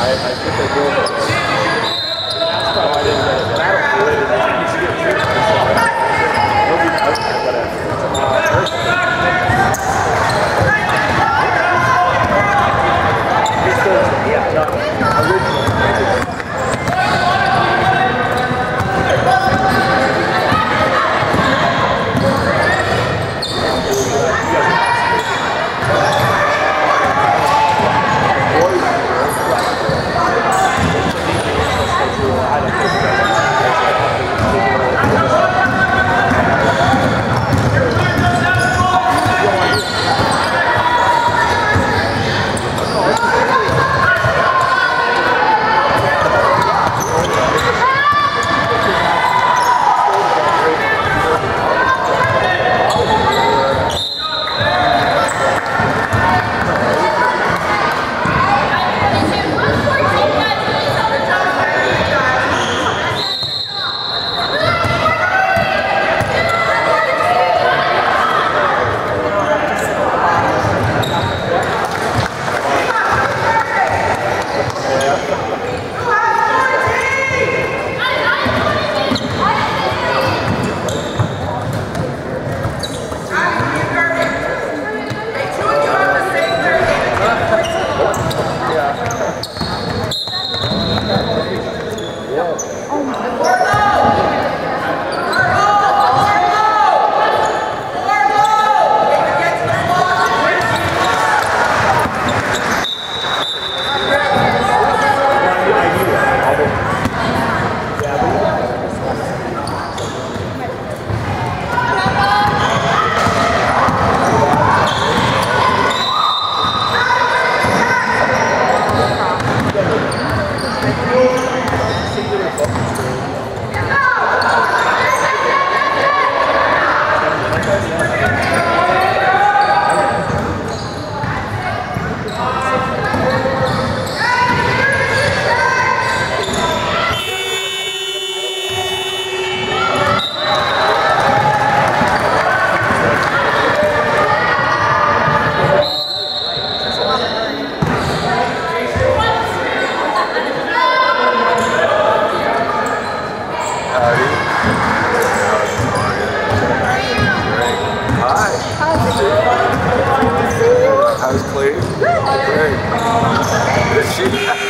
I, I think they do. Great. Good shit.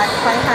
I find.